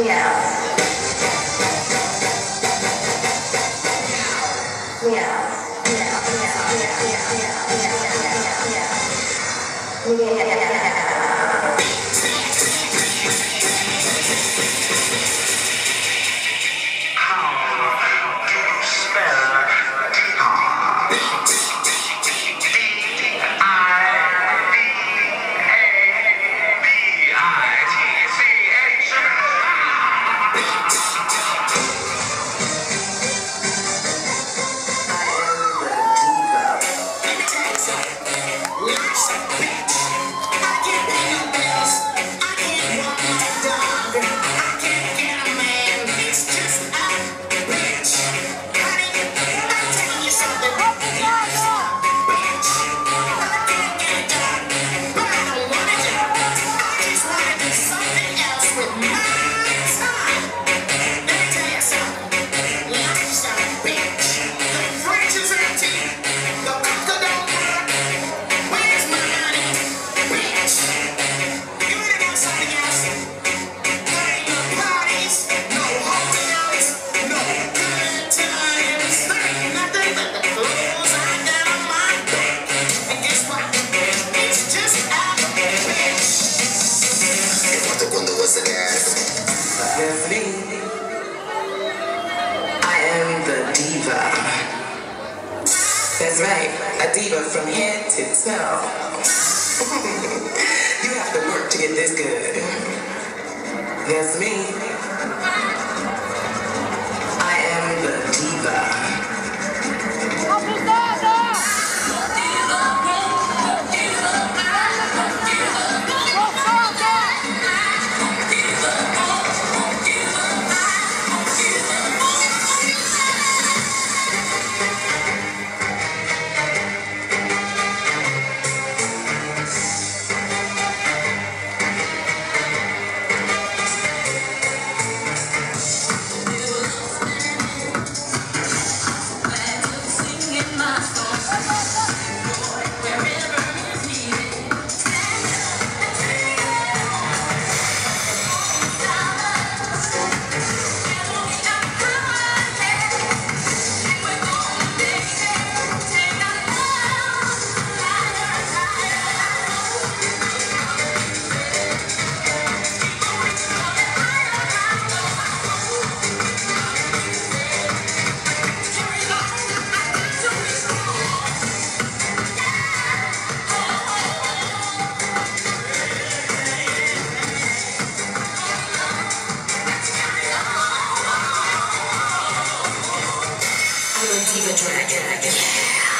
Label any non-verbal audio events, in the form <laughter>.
Meow. Meow. That's right, a diva from head to toe. <laughs> you have to work to get this good. That's me. give it to her, give it to.